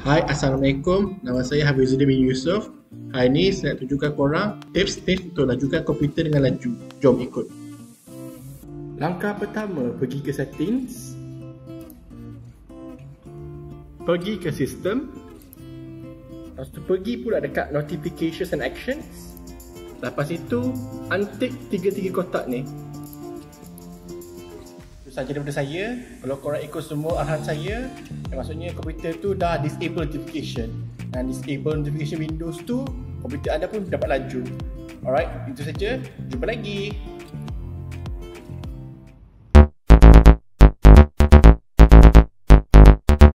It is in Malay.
Hai, Assalamualaikum. Nama saya Hafizuddin bin Yusof. Hari ni saya nak tunjukkan korang tips-tips untuk lajukan komputer dengan laju. Jom ikut. Langkah pertama, pergi ke settings. Pergi ke sistem. Lepas tu pergi pula dekat notifications and actions. Lepas itu, untick tiga-tiga kotak ni itu saja daripada saya. Kalau korang ikut semua arahan saya, maksudnya komputer tu dah disable notification. Dan disable notification Windows tu, komputer anda pun dapat laju. Alright, itu saja. Jumpa lagi.